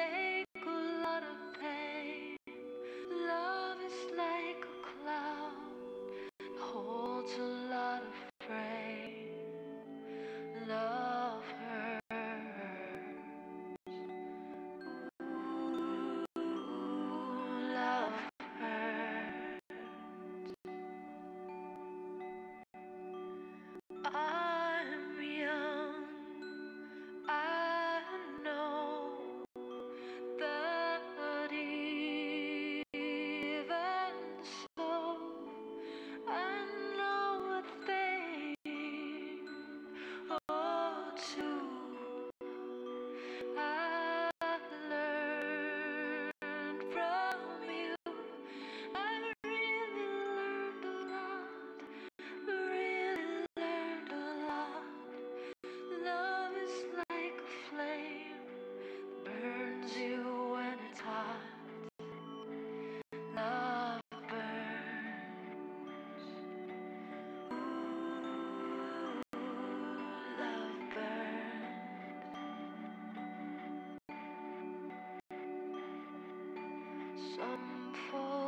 take a lot of pain. Love is like a cloud, holds a lot of rain. Love hurts. Ooh, love hurts. I some fall.